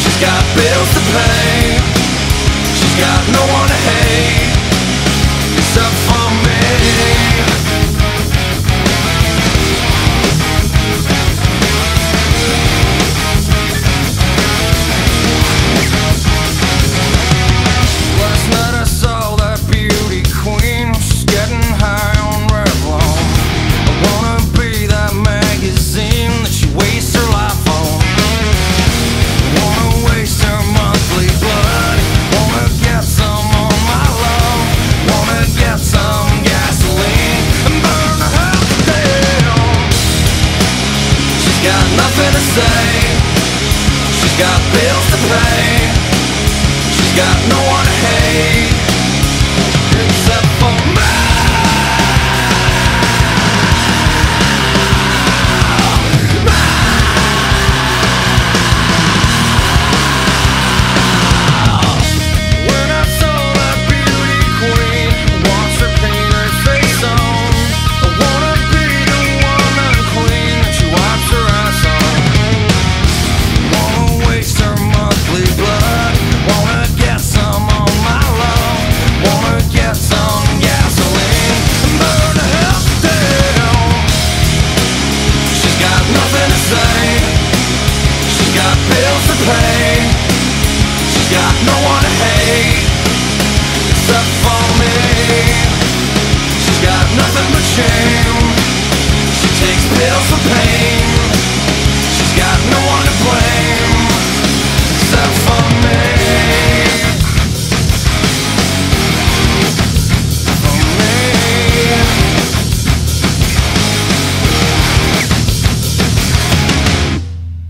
She's got bills to pay. She's got no one got nothing to say. She's got bills to pay. She's got no one to hate. pain. She's got no one to hate Except for me. She's got nothing but shame. She takes pills for pain.